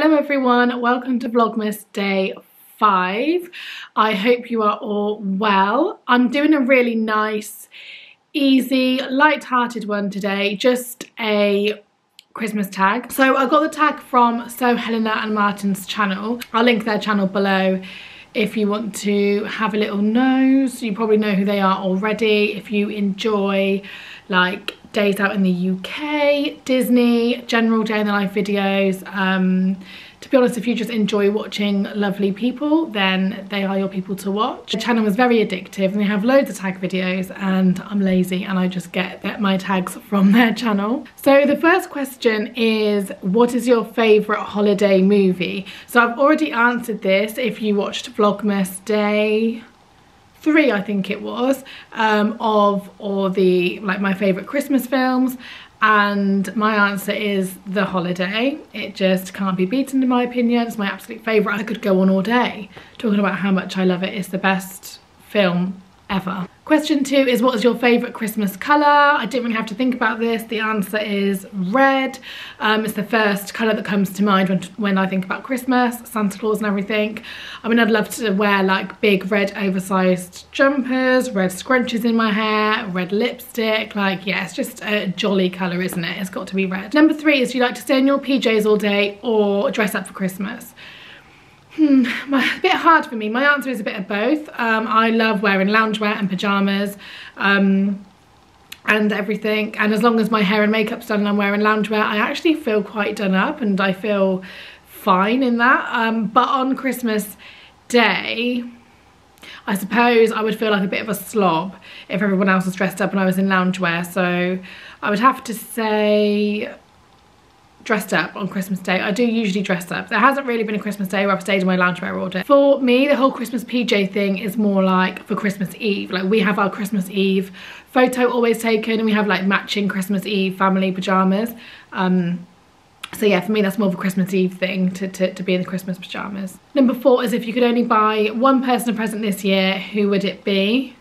Hello everyone, welcome to Vlogmas day five. I hope you are all well. I'm doing a really nice, easy, light-hearted one today, just a Christmas tag. So I got the tag from So Helena and Martyn's channel. I'll link their channel below if you want to have a little nose. You probably know who they are already. If you enjoy like days out in the UK, Disney, general day in the life videos. Um, to be honest, if you just enjoy watching lovely people, then they are your people to watch. The channel is very addictive and they have loads of tag videos and I'm lazy and I just get, get my tags from their channel. So the first question is, what is your favourite holiday movie? So I've already answered this if you watched Vlogmas Day three I think it was um, of all the like my favourite Christmas films and my answer is The Holiday. It just can't be beaten in my opinion. It's my absolute favourite. I could go on all day talking about how much I love it. It's the best film ever. Question two is what is your favourite Christmas colour? I didn't really have to think about this. The answer is red. Um, it's the first colour that comes to mind when, when I think about Christmas, Santa Claus and everything. I mean, I'd love to wear like big red oversized jumpers, red scrunches in my hair, red lipstick. Like, yeah, it's just a jolly colour, isn't it? It's got to be red. Number three is do you like to stay in your PJs all day or dress up for Christmas? Hmm, a bit hard for me. My answer is a bit of both. Um, I love wearing loungewear and pyjamas um, and everything. And as long as my hair and makeup's done and I'm wearing loungewear, I actually feel quite done up and I feel fine in that. Um, but on Christmas Day, I suppose I would feel like a bit of a slob if everyone else was dressed up and I was in loungewear. So I would have to say dressed up on Christmas Day. I do usually dress up. There hasn't really been a Christmas Day where I've stayed in my loungewear all day. For me, the whole Christmas PJ thing is more like for Christmas Eve. Like we have our Christmas Eve photo always taken and we have like matching Christmas Eve family pyjamas. Um, so yeah, for me that's more of a Christmas Eve thing to, to, to be in the Christmas pyjamas. Number four is if you could only buy one person a present this year, who would it be?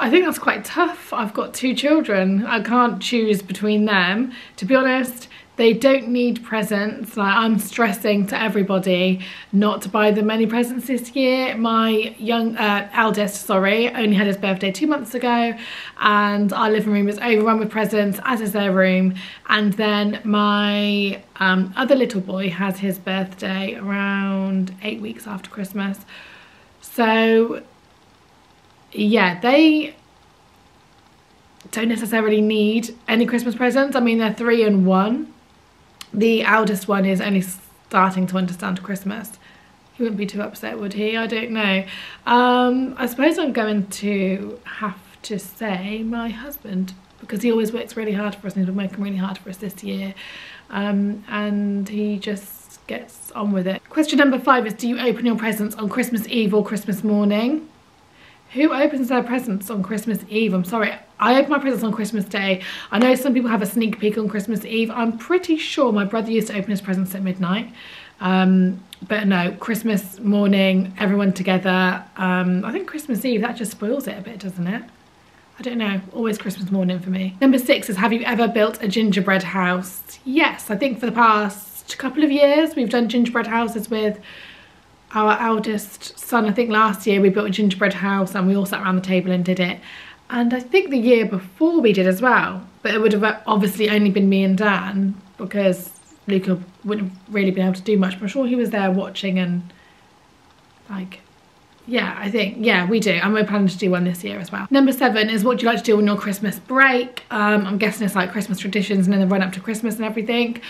I think that's quite tough. I've got two children. I can't choose between them. To be honest, they don't need presents. Like I'm stressing to everybody not to buy them any presents this year. My young uh, eldest, sorry, only had his birthday two months ago and our living room is overrun with presents as is their room. And then my um, other little boy has his birthday around eight weeks after Christmas. So yeah, they don't necessarily need any Christmas presents. I mean, they're three and one. The eldest one is only starting to understand Christmas. He wouldn't be too upset, would he? I don't know. Um, I suppose I'm going to have to say my husband because he always works really hard for us and he's been working really hard for us this year. Um, and he just gets on with it. Question number five is do you open your presents on Christmas Eve or Christmas morning? Who opens their presents on Christmas Eve? I'm sorry, I open my presents on Christmas Day. I know some people have a sneak peek on Christmas Eve. I'm pretty sure my brother used to open his presents at midnight. Um, but no, Christmas morning, everyone together. Um, I think Christmas Eve, that just spoils it a bit, doesn't it? I don't know, always Christmas morning for me. Number six is, have you ever built a gingerbread house? Yes, I think for the past couple of years, we've done gingerbread houses with our eldest son, I think last year we built a gingerbread house and we all sat around the table and did it. And I think the year before we did as well, but it would have obviously only been me and Dan because Luca wouldn't have really been able to do much. But I'm sure he was there watching and like, yeah, I think, yeah, we do. And we're planning to do one this year as well. Number seven is what do you like to do on your Christmas break? Um, I'm guessing it's like Christmas traditions and then the run up to Christmas and everything.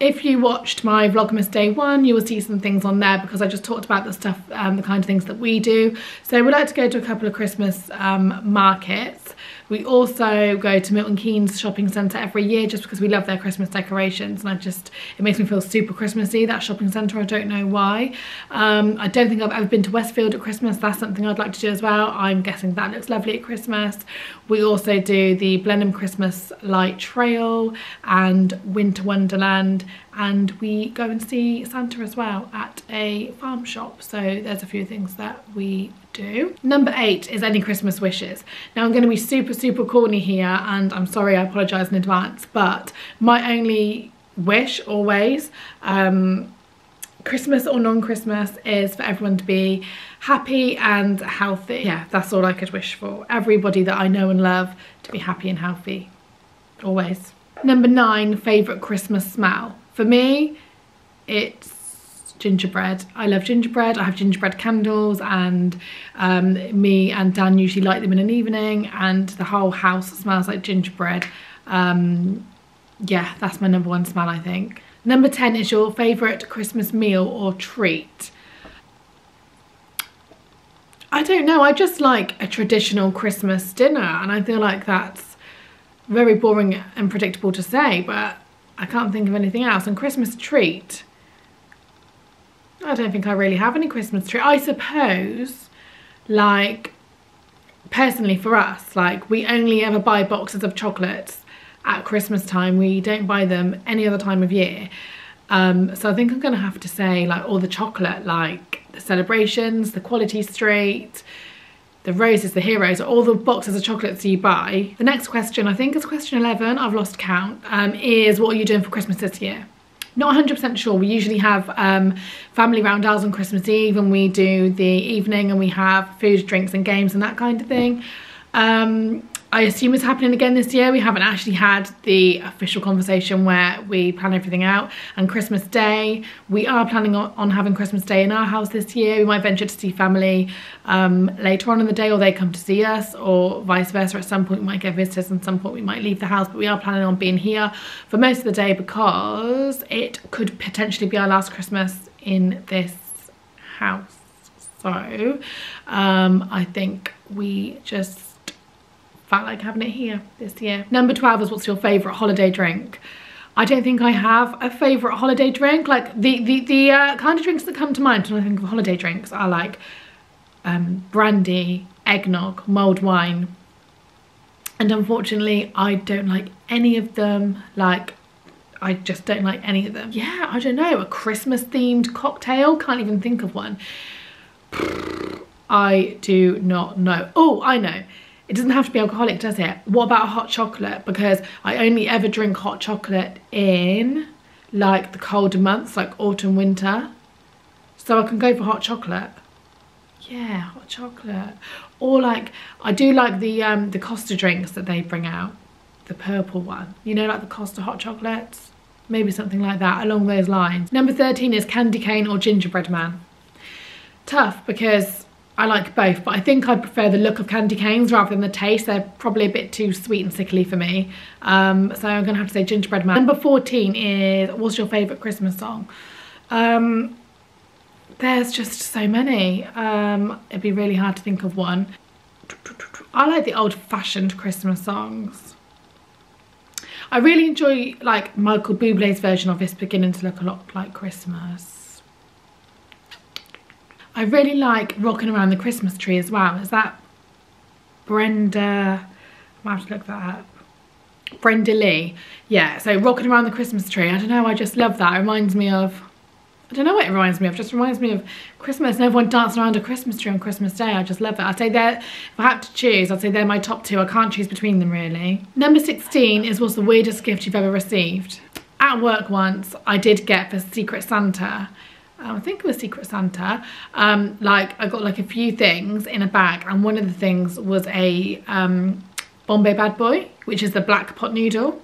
If you watched my Vlogmas day one, you will see some things on there because I just talked about the stuff, um, the kind of things that we do. So we like to go to a couple of Christmas um, markets. We also go to Milton Keynes shopping centre every year just because we love their Christmas decorations and I just, it makes me feel super Christmassy, that shopping centre, I don't know why. Um, I don't think I've ever been to Westfield at Christmas, that's something I'd like to do as well. I'm guessing that looks lovely at Christmas. We also do the Blenheim Christmas Light Trail and Winter Wonderland and we go and see Santa as well at a farm shop. So there's a few things that we do. Number eight is any Christmas wishes. Now I'm going to be super, super corny here and I'm sorry, I apologise in advance, but my only wish always. Um, Christmas or non-Christmas is for everyone to be happy and healthy. Yeah, that's all I could wish for. Everybody that I know and love to be happy and healthy, always. Number nine, favourite Christmas smell. For me, it's gingerbread. I love gingerbread. I have gingerbread candles and um, me and Dan usually light them in an evening and the whole house smells like gingerbread. Um, yeah, that's my number one smell, I think. Number 10 is your favourite Christmas meal or treat. I don't know, I just like a traditional Christmas dinner and I feel like that's very boring and predictable to say, but I can't think of anything else. And Christmas treat, I don't think I really have any Christmas treat. I suppose, like, personally for us, like, we only ever buy boxes of chocolates at Christmas time. We don't buy them any other time of year. Um, so I think I'm going to have to say like all the chocolate, like the celebrations, the quality street, the roses, the heroes, all the boxes of chocolates you buy. The next question, I think is question 11, I've lost count, um, is what are you doing for Christmas this year? Not 100% sure. We usually have um, family roundels on Christmas Eve and we do the evening and we have food, drinks and games and that kind of thing. Um, I assume it's happening again this year. We haven't actually had the official conversation where we plan everything out. And Christmas Day, we are planning on, having Christmas Day in our house this year. We might venture to see family um, later on in the day or they come to see us or vice versa. At some point we might get visitors and some point we might leave the house. But we are planning on being here for most of the day because it could potentially be our last Christmas in this house. So um, I think we just felt like having it here this year. Number 12 is what's your favourite holiday drink? I don't think I have a favourite holiday drink. Like the, the, the uh, kind of drinks that come to mind when I think of holiday drinks are like um, brandy, eggnog, mulled wine. And unfortunately, I don't like any of them. Like, I just don't like any of them. Yeah, I don't know. A Christmas themed cocktail? Can't even think of one. I do not know. Oh, I know. It doesn't have to be alcoholic, does it? What about hot chocolate? Because I only ever drink hot chocolate in like the colder months, like autumn, winter. So I can go for hot chocolate. Yeah, hot chocolate. Or like, I do like the um, the Costa drinks that they bring out. The purple one. You know, like the Costa hot chocolates? Maybe something like that, along those lines. Number 13 is candy cane or gingerbread man. Tough because I like both, but I think I prefer the look of candy canes rather than the taste. They're probably a bit too sweet and sickly for me. Um, so I'm gonna have to say Gingerbread Man. Number 14 is, what's your favorite Christmas song? Um, there's just so many. Um, it'd be really hard to think of one. I like the old fashioned Christmas songs. I really enjoy like Michael Bublé's version of It's Beginning to Look a Lot Like Christmas. I really like Rocking Around the Christmas Tree as well. Is that Brenda? I might have to look that up. Brenda Lee. Yeah, so Rocking Around the Christmas Tree. I don't know, I just love that. It reminds me of, I don't know what it reminds me of. It just reminds me of Christmas and everyone dancing around a Christmas tree on Christmas Day. I just love it. I'd say they're, if I had to choose, I'd say they're my top two. I can't choose between them really. Number 16 is what's the weirdest gift you've ever received? At work once, I did get for Secret Santa I think it was Secret Santa, um, like I got like a few things in a bag and one of the things was a um, Bombay Bad Boy, which is the black pot noodle,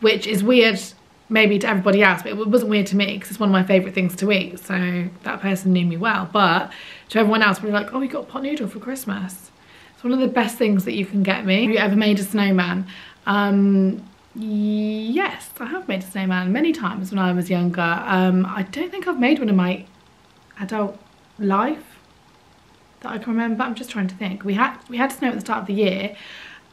which is weird maybe to everybody else, but it wasn't weird to me because it's one of my favourite things to eat. So that person knew me well, but to everyone else, we were like, oh, we got pot noodle for Christmas. It's one of the best things that you can get me. Have you ever made a snowman? Um, Yes, I have made a snowman many times when I was younger. Um, I don't think I've made one in my adult life that I can remember. I'm just trying to think. We had we had snow at the start of the year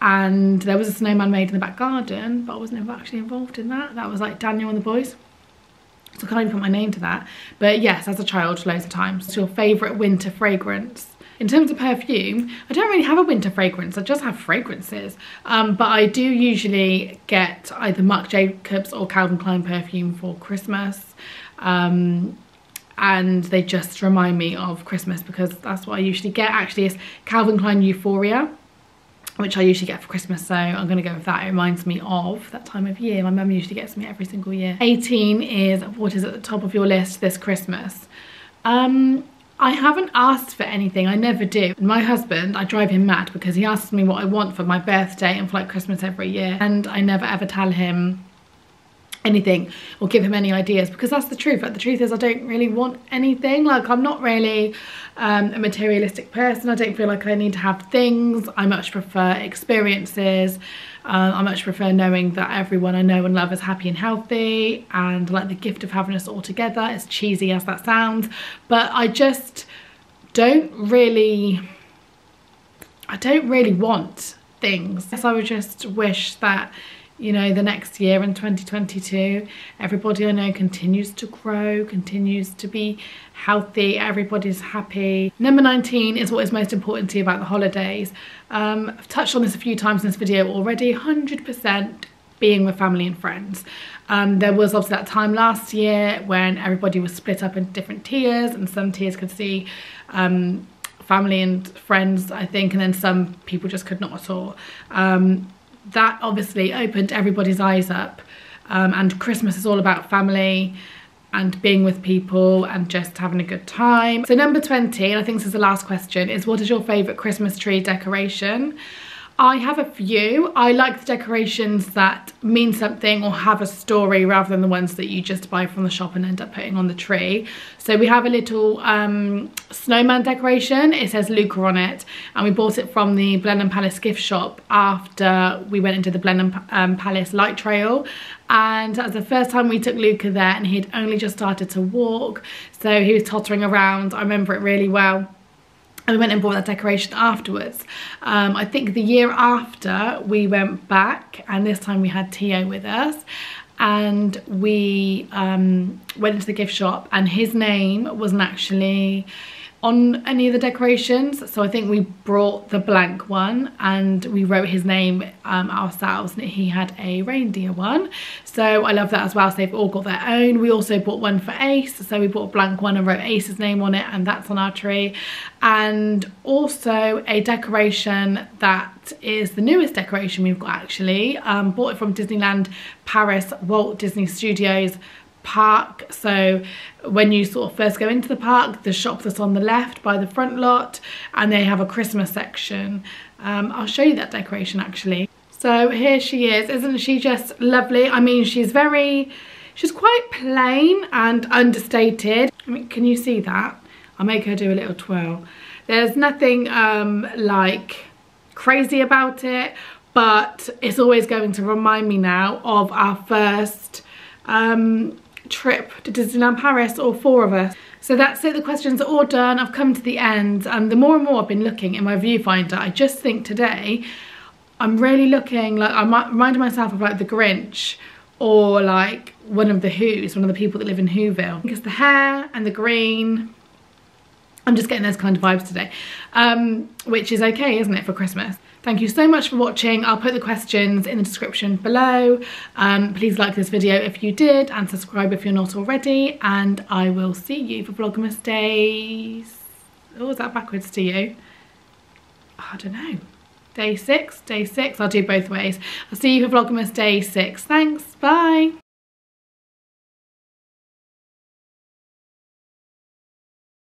and there was a snowman made in the back garden, but I wasn't actually involved in that. That was like Daniel and the boys. So I can't even put my name to that. But yes, as a child, loads of times. What's your favourite winter fragrance? In terms of perfume, I don't really have a winter fragrance. I just have fragrances. Um, but I do usually get either Marc Jacobs or Calvin Klein perfume for Christmas. Um, and they just remind me of Christmas because that's what I usually get. Actually, it's Calvin Klein Euphoria which I usually get for Christmas, so I'm gonna go with that. It reminds me of that time of year. My mum usually gets me every single year. 18 is what is at the top of your list this Christmas. Um, I haven't asked for anything, I never do. My husband, I drive him mad because he asks me what I want for my birthday and for like Christmas every year. And I never ever tell him anything or give him any ideas because that's the truth. Like the truth is I don't really want anything. Like I'm not really um, a materialistic person. I don't feel like I need to have things. I much prefer experiences. Uh, I much prefer knowing that everyone I know and love is happy and healthy and like the gift of having us all together as cheesy as that sounds. But I just don't really I don't really want things. So I would just wish that you know, the next year in 2022. Everybody I know continues to grow, continues to be healthy, everybody's happy. Number 19 is what is most important to you about the holidays. Um, I've touched on this a few times in this video already, 100% being with family and friends. Um, there was obviously that time last year when everybody was split up into different tiers and some tiers could see um, family and friends, I think, and then some people just could not at all. Um, that obviously opened everybody's eyes up. Um, and Christmas is all about family and being with people and just having a good time. So number 20, and I think this is the last question, is what is your favourite Christmas tree decoration? I have a few. I like the decorations that mean something or have a story rather than the ones that you just buy from the shop and end up putting on the tree. So we have a little um, snowman decoration. It says Luca on it and we bought it from the Blenheim Palace gift shop after we went into the Blenheim um, Palace light trail and that was the first time we took Luca there and he'd only just started to walk so he was tottering around. I remember it really well and we went and bought that decoration afterwards. Um, I think the year after we went back and this time we had Tio with us and we um, went into the gift shop and his name wasn't actually on any of the decorations. So I think we brought the blank one and we wrote his name um, ourselves. And he had a reindeer one. So I love that as well. So they've all got their own. We also bought one for Ace. So we bought a blank one and wrote Ace's name on it and that's on our tree. And also a decoration that is the newest decoration we've got actually. Um, bought it from Disneyland Paris Walt Disney Studios park. So when you sort of first go into the park the shop that's on the left by the front lot and they have a Christmas section. Um, I'll show you that decoration actually. So here she is. Isn't she just lovely? I mean she's very she's quite plain and understated. I mean can you see that? I'll make her do a little twirl. There's nothing um, like crazy about it but it's always going to remind me now of our first um, trip to Disneyland Paris, all four of us. So that's it, the questions are all done. I've come to the end and the more and more I've been looking in my viewfinder, I just think today, I'm really looking like, I'm reminding myself of like the Grinch or like one of the Who's, one of the people that live in Whoville. Because the hair and the green, I'm just getting those kind of vibes today, um, which is okay, isn't it, for Christmas? Thank you so much for watching. I'll put the questions in the description below. Um, please like this video if you did and subscribe if you're not already. And I will see you for Vlogmas days. Oh, is that backwards to you? I don't know. Day six, day six. I'll do both ways. I'll see you for Vlogmas day six. Thanks. Bye.